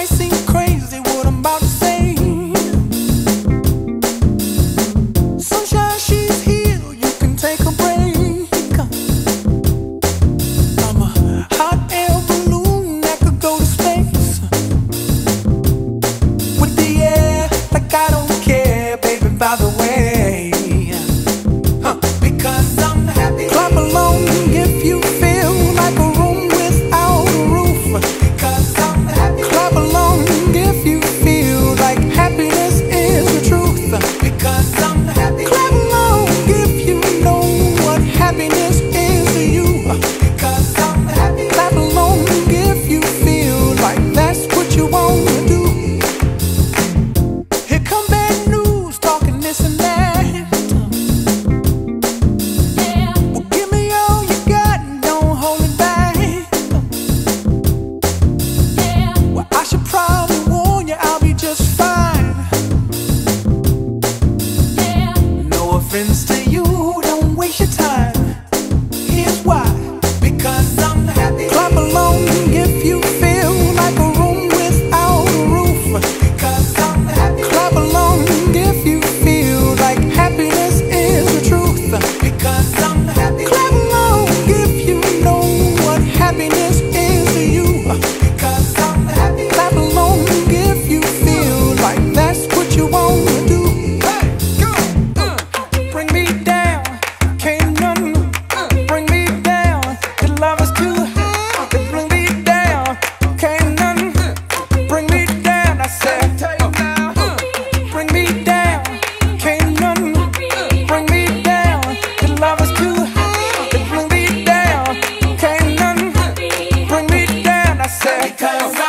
might seem because